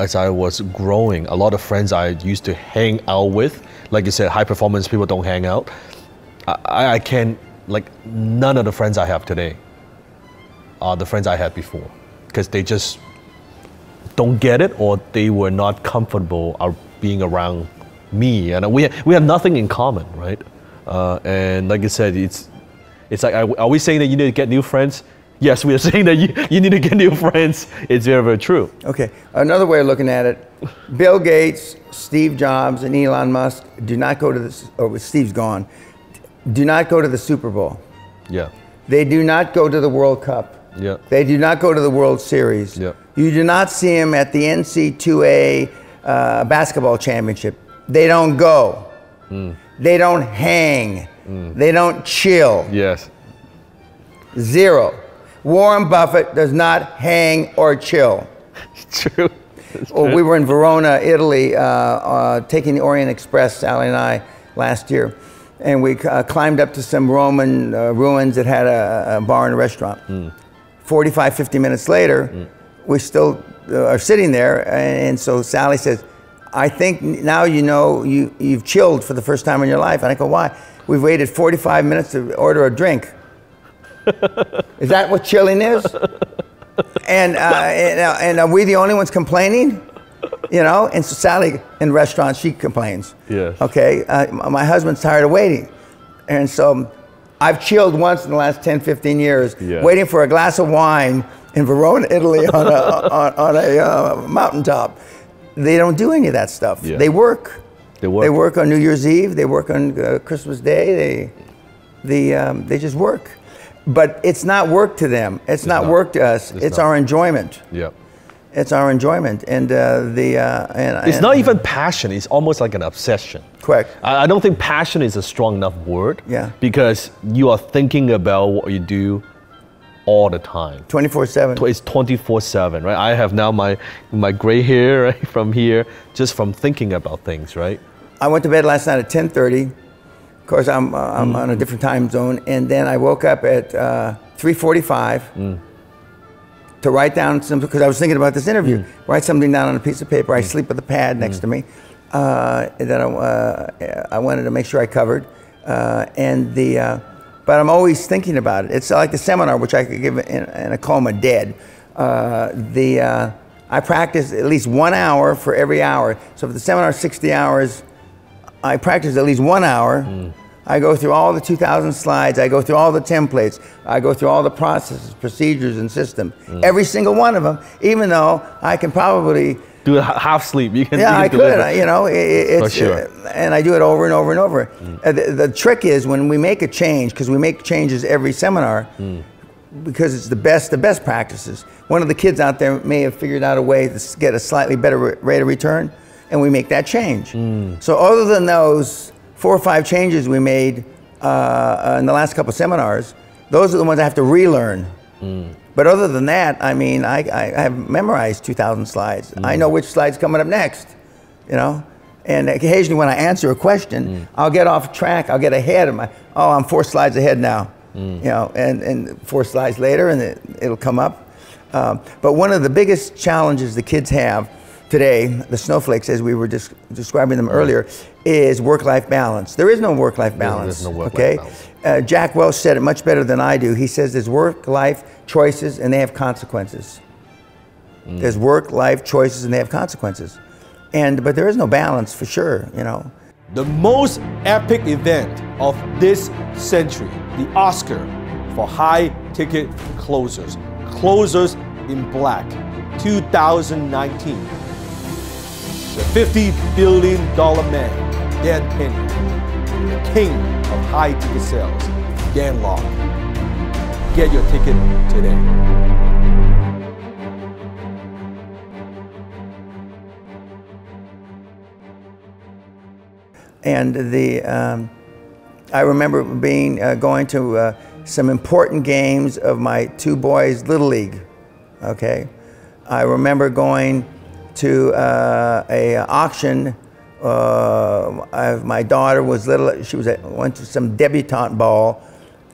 as I was growing, a lot of friends I used to hang out with, like you said, high performance people don't hang out. I, I can like none of the friends I have today are the friends I had before because they just don't get it or they were not comfortable are being around me and we we have nothing in common right uh, and like I said it's it's like are we saying that you need to get new friends yes we are saying that you, you need to get new friends it's very very true okay another way of looking at it Bill Gates Steve Jobs and Elon Musk do not go to this oh Steve's gone do not go to the Super Bowl yeah they do not go to the World Cup yeah. They do not go to the World Series. Yeah. You do not see them at the NCAA uh, basketball championship. They don't go. Mm. They don't hang. Mm. They don't chill. Yes. Zero. Warren Buffett does not hang or chill. True. Well, we were in Verona, Italy, uh, uh, taking the Orient Express, Sally and I, last year and we uh, climbed up to some Roman uh, ruins that had a, a, bar and a restaurant. Mm. 45, 50 minutes later, mm. we still uh, are sitting there. And so Sally says, I think now you know you, you've chilled for the first time in your life. And I go, why? We've waited 45 minutes to order a drink. Is that what chilling is? and, uh, and, uh, and, are we the only ones complaining? You know, and so Sally in restaurants, she complains. Yes. Okay, uh, my husband's tired of waiting. And so I've chilled once in the last 10, 15 years, yeah. waiting for a glass of wine in Verona, Italy, on a, on, on, a uh, mountaintop. They don't do any of that stuff. Yeah. They work. They work. They work on New Year's Eve. They work on uh, Christmas Day. They, the, um, they just work. But it's not work to them. It's, it's not, not, work to us. It's, it's our enjoyment. Yep. It's our enjoyment. And uh, the uh, and, it's and, not even passion. It's almost like an obsession. Correct. I, I, don't think passion is a strong enough word yeah. because you are thinking about what you do all the time. 24 7 it's 24 7 right? I have now my my gray hair right, from here just from thinking about things right? I went to bed last night at 10.30 of course i'm, uh, I'm mm. on a different time zone and then i woke up at 3.45 uh, mm to write down some because I was thinking about this interview. Mm. Write something down on a piece of paper. I mm. sleep with a pad next mm. to me uh, that I, uh, I wanted to make sure I covered, uh, and the. Uh, but I'm always thinking about it. It's like the seminar, which I could give in, in a coma dead. Uh, the uh, I practice at least one hour for every hour. So if the seminar is 60 hours, I practice at least one hour. Mm I go through all the 2,000 slides. I go through all the templates. I go through all the processes, procedures, and system. Mm. Every single one of them, even though I can probably do a half sleep. You can. Yeah, you I could. You know, it, it's sure. uh, and I do it over and over and over. Mm. Uh, the, the, trick is when we make a change, because we make changes every seminar. Mm. Because it's the best, the best practices. One of the kids out there may have figured out a way to get a slightly better rate of return, and we make that change. Mm. So, other than those four or five changes we made uh, in the last couple seminars, those are the ones I have to relearn. Mm. But other than that, I mean, I, I have memorized 2,000 slides. Mm. I know which slide's coming up next, you know? And occasionally when I answer a question. I'll get off track, I'll get ahead of my, oh, I'm four slides ahead now. You know, and, and four slides later, and it, it'll come up. Um, but one of the biggest challenges the kids have today, the snowflakes, as we were just describing them earlier, is work-life balance. There is no work-life balance. No, work okay, balance. Uh, Jack Welch said it much better than I do. He says there's work-life choices and they have consequences. Mm. There's work-life choices and they have consequences, and but there is no balance for sure. You know. The most epic event of this century, the Oscar for high ticket closers, closers in black, 2019 the $50 billion man, Dan Peña, the king of high ticket sales, Dan Lok. Get your ticket today. And the, um, I remember being uh, going to uh, some important games of my two boys' little league. Okay, I remember going to uh, a auction. Uh, I, my daughter was little. She was at, went to some debutante ball,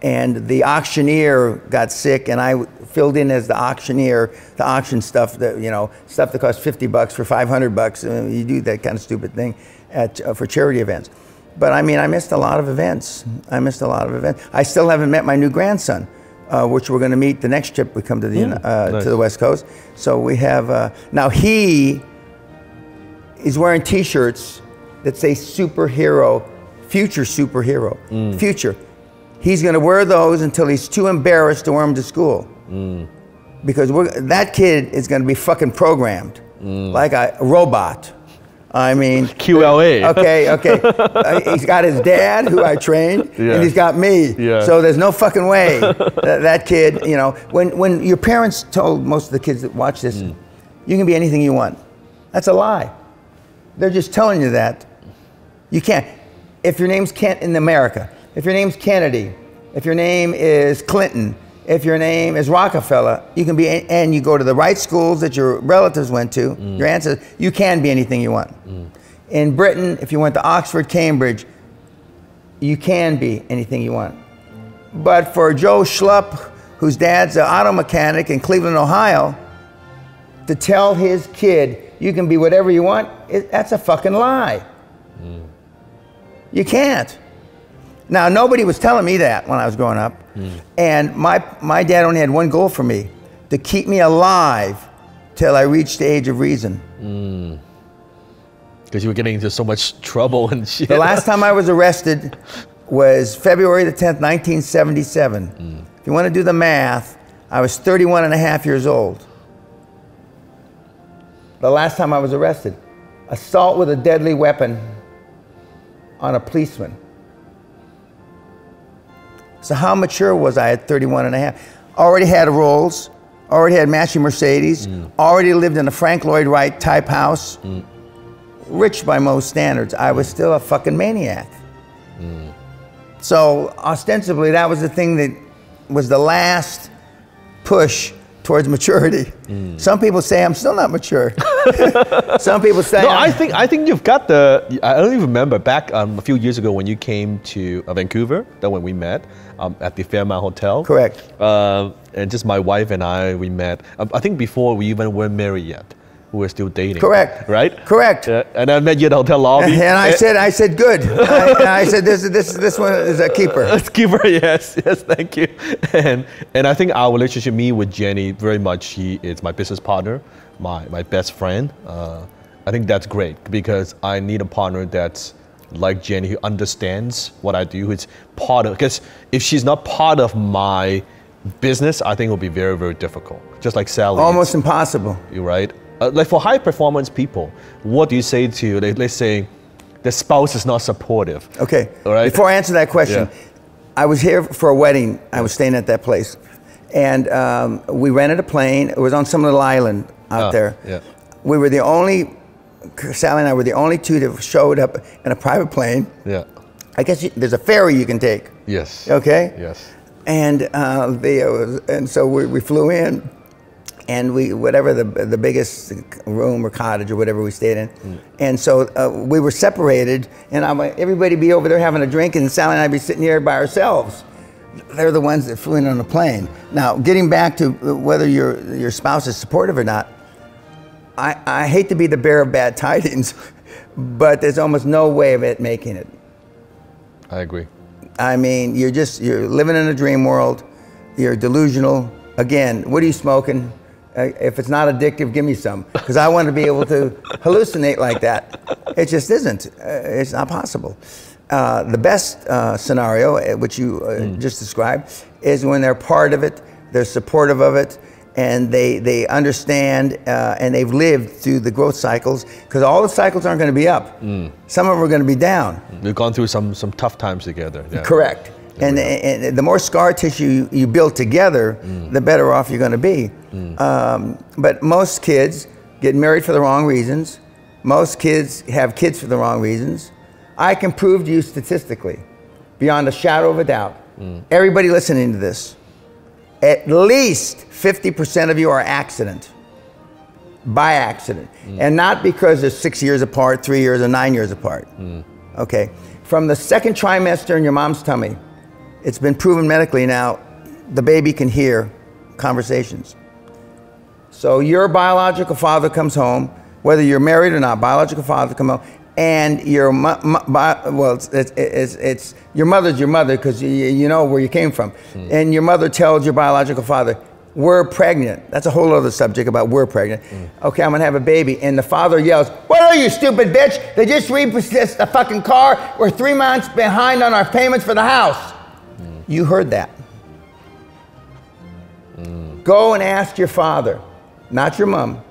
and the auctioneer got sick, and I filled in as the auctioneer, the auction stuff that you know, stuff that costs 50 bucks for 500 bucks. Uh, you do that kind of stupid thing at uh, for charity events. But I mean, I missed a lot of events. I missed a lot of events. I still haven't met my new grandson, uh, which we're going to meet the next trip we come to the Mm, uh, nice. to the West Coast. So we have uh, now he is wearing T-shirts that say superhero, future superhero, Mm. future. He's going to wear those until he's too embarrassed to wear them to school. Mm. Because we're, that kid is going to be fucking programmed Mm. like a robot. I mean, QLA. okay, okay. Uh, he's got his dad, who I trained, Yeah. and he's got me. Yeah. So there's no fucking way that, that kid, you know, when, when your parents told most of the kids that watch this, Mm. you can be anything you want. That's a lie. They're just telling you that. You can't. If your name's Kent in America, if your name's Kennedy, if your name is Clinton, if your name is Rockefeller, you can be, and you go to the right schools that your relatives went to, mm. your ancestors, you can be anything you want. Mm. In Britain, if you went to Oxford, Cambridge, you can be anything you want. But for Joe Schlupp, whose dad's an auto mechanic in Cleveland, Ohio, to tell his kid you can be whatever you want, it, that's a fucking lie. Mm. You can't. Now, nobody was telling me that when I was growing up. Hmm. And my, my dad only had one goal for me to keep me alive till I reached the age of reason. Hmm. Because you were getting into so much trouble and shit. The last time I was arrested was February the 10th, 1977. Hmm. If you want to do the math, I was 31 and a half years old. The last time I was arrested. Assault with a deadly weapon on a policeman. So how mature was I at 31 and a half? Already had Rolls, already had matching Mercedes, mm. already lived in a Frank Lloyd Wright type house mm. rich by most standards, I was still a fucking maniac. Mm. So ostensibly, that was the thing that was the last push towards maturity. Some people say I'm still not mature. Some people say No, I'm- I think I think you've got the. I don't even remember back um, a few years ago when you came to uh, Vancouver. That when we met um, at the Fairmont Hotel. Correct. Uh, and just my wife and I, we met. Um, I think before we even weren't married yet. We were still dating. Correct. Right. Correct. Yeah, and I met you at the hotel lobby. and I Eh, said, I said, good. I, and I said, this, this, this one is a keeper. Let's give yes, yes, thank you. And and I think our relationship, me with Jenny, very much. She is my business partner, my my best friend. Uh, I think that's great because I need a partner that's like Jenny who understands what I do. Who's part of because if she's not part of my business, I think it will be very very difficult. Just like Sally. Almost impossible. you're right. Uh, like for high performance people, what do you say to like, let's say the spouse is not supportive? Okay. All right. Before I answer that question, Yeah. I was here for a wedding. I was staying at that place, and um, we rented a plane. It was on some little island out Oh, there. yeah. We were the only. Sally and I were the only two that showed up in a private plane. Yeah. I guess you, there's a ferry you can take. Yes. Okay. Yes. And uh, the, was, and so we, we flew in, and we whatever the the biggest room or cottage or whatever we stayed in, and so uh, we were separated, and I'm like, everybody be over there having a drink, and Sally and I be sitting here by ourselves. They're the ones that flew in on the plane. Now, getting back to whether your your spouse is supportive or not, I, I hate to be the bearer of bad tidings, but there's almost no way of it making it. I agree. I mean, you're just you're living in a dream world. You're delusional. Again, what are you smoking? If it's not addictive, give me some, because I want to be able to hallucinate like that. It just isn't. Uh, it's not possible. Uh, the best uh, scenario, uh, which you uh, just described, is when they're part of it, they're supportive of it, and they they understand uh, and they've lived through the growth cycles. Because all the cycles aren't going to be up. Some of them are going to be down. We've gone through some some tough times together. Yeah. Correct. And, and the more scar tissue you, build together, the better off you're going to be. Um, but most kids get married for the wrong reasons. Most kids have kids for the wrong reasons. I can prove to you statistically, beyond a shadow of a doubt, everybody listening to this, at least 50% of you are accident, by accident. And not because they're six years apart, three years, or nine years apart. Okay. From the second trimester in your mom's tummy, it's been proven medically now, the baby can hear conversations. So your biological father comes home, whether you're married or not, biological father come home, and your mo- mo- bi- well, it's, it's, it's, it's your mother's your mother because you, you know where you came from, hmm. and your mother tells your biological father, "We're pregnant." That's a whole other subject about we're pregnant. Hmm. Okay, I'm gonna have a baby, and the father yells, "What are you, stupid bitch? They just repossessed the fucking car. We're three months behind on our payments for the house." You heard that. Go and ask your father, not your mom.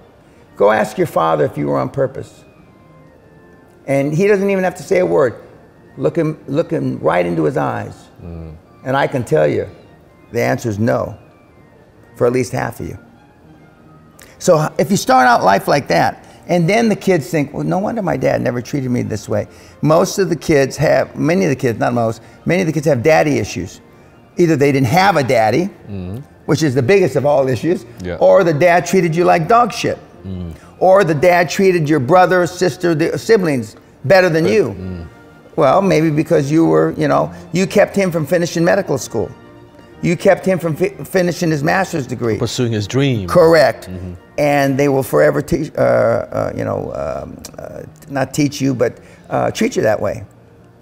Go ask your father if you were on purpose. And he doesn't even have to say a word. Look him, look him right into his eyes. Mm. And I can tell you, the answer is no for at least half of you. So if you start out life like that, and then the kids think, well, no wonder my dad never treated me this way. Most of the kids have, many of the kids, not most, many of the kids have daddy issues. Either they didn't have a daddy, which is the biggest of all issues, Yeah. or the dad treated you like dog shit. Or the dad treated your brother, sister, the siblings better than you. Well, maybe because you were, you know, you kept him from finishing medical school. You kept him from fi- finishing his master's degree. Pursuing his dream. Correct. And they will forever teach, uh, uh, you know, um, uh, not teach you, but uh, treat you that way.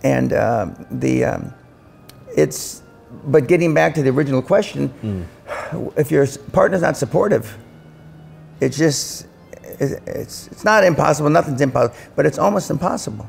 And um, the, um, it's, but getting back to the original question, if your partner's not supportive, it's just, it's, it's not impossible, nothing's impossible, but it's almost impossible.